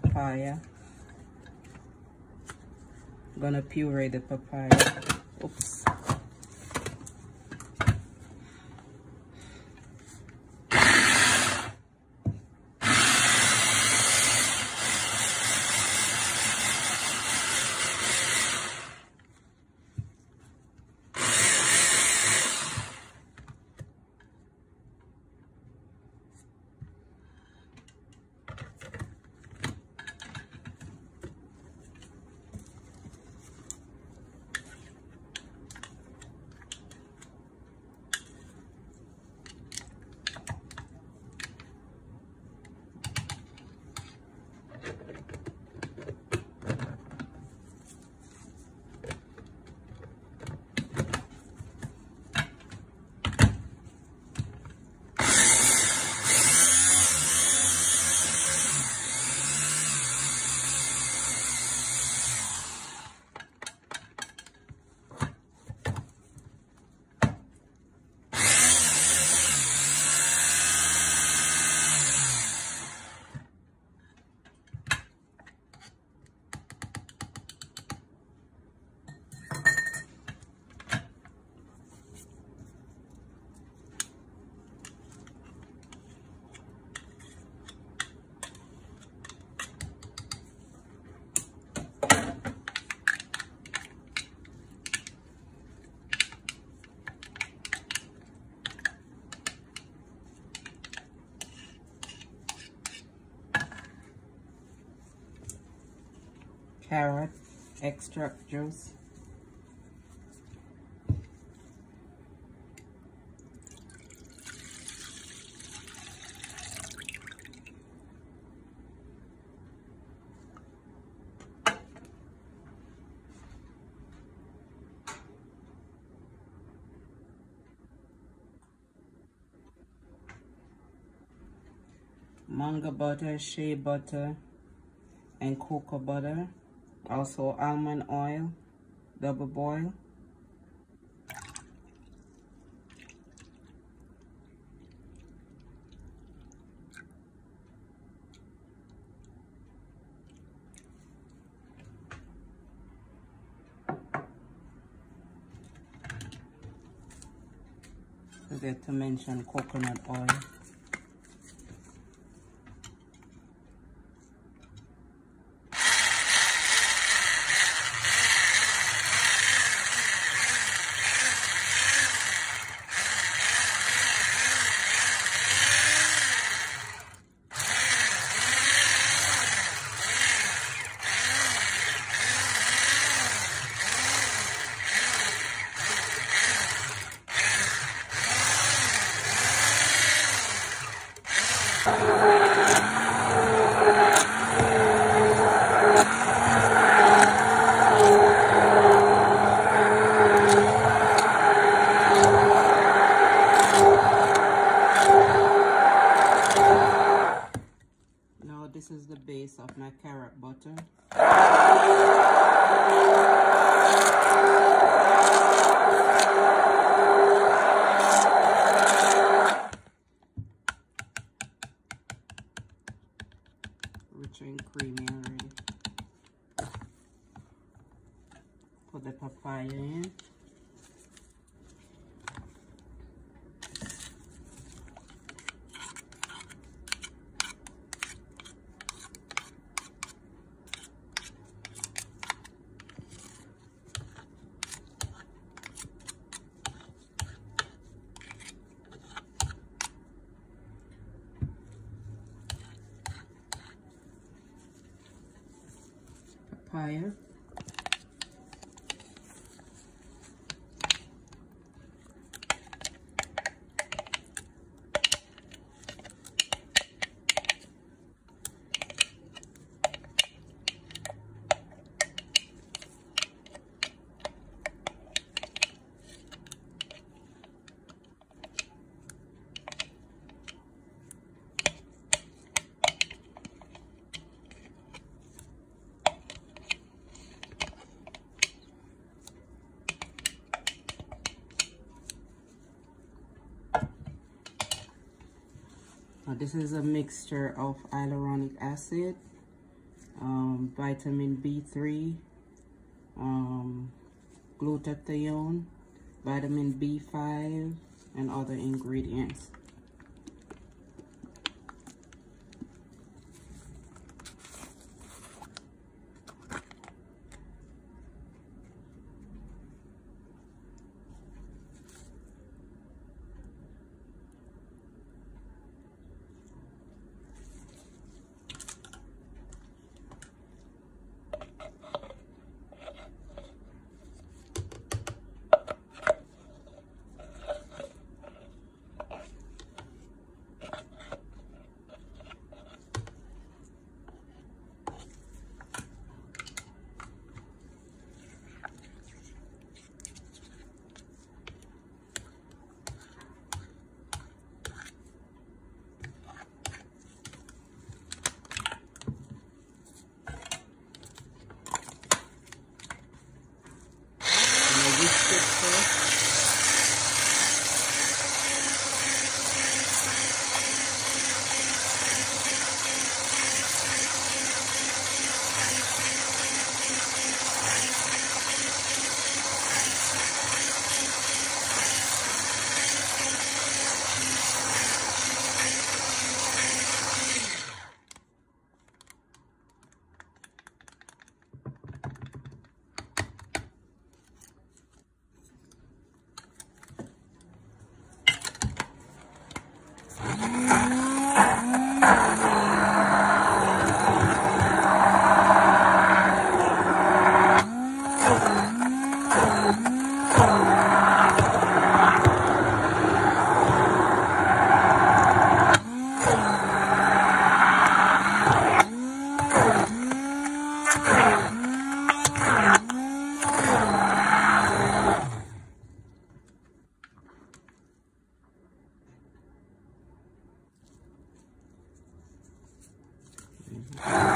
papaya. I'm gonna puree the papaya. Oops. Carrot extract juice. Mango butter, shea butter, and cocoa butter also almond oil double boil. Forget to mention coconut oil Now this is the base of my carrot butter. And creamy. Put the papaya in. Papaya. Now this is a mixture of hyaluronic acid, um, vitamin B3, um, glutathione, vitamin B5, and other ingredients. You Ah.